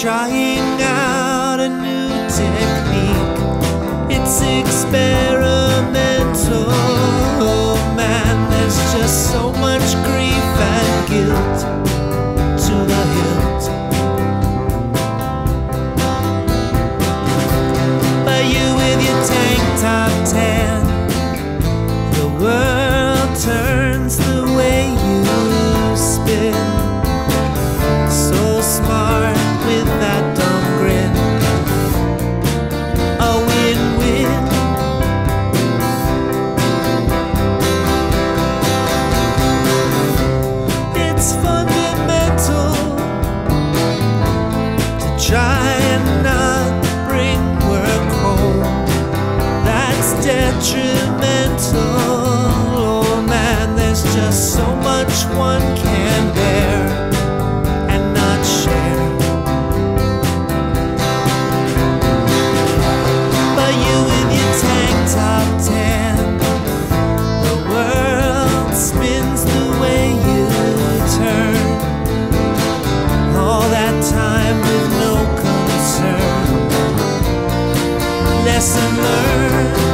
trying out a new technique. It's experimental, oh, man. There's just so much grief and guilt. goodbye. summer.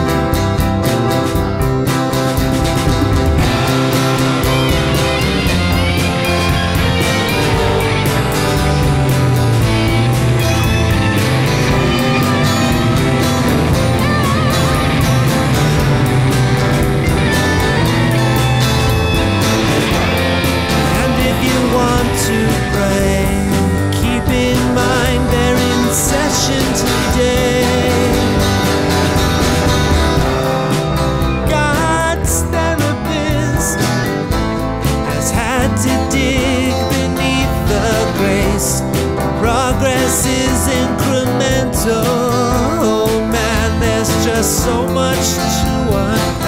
There's so much to unpack.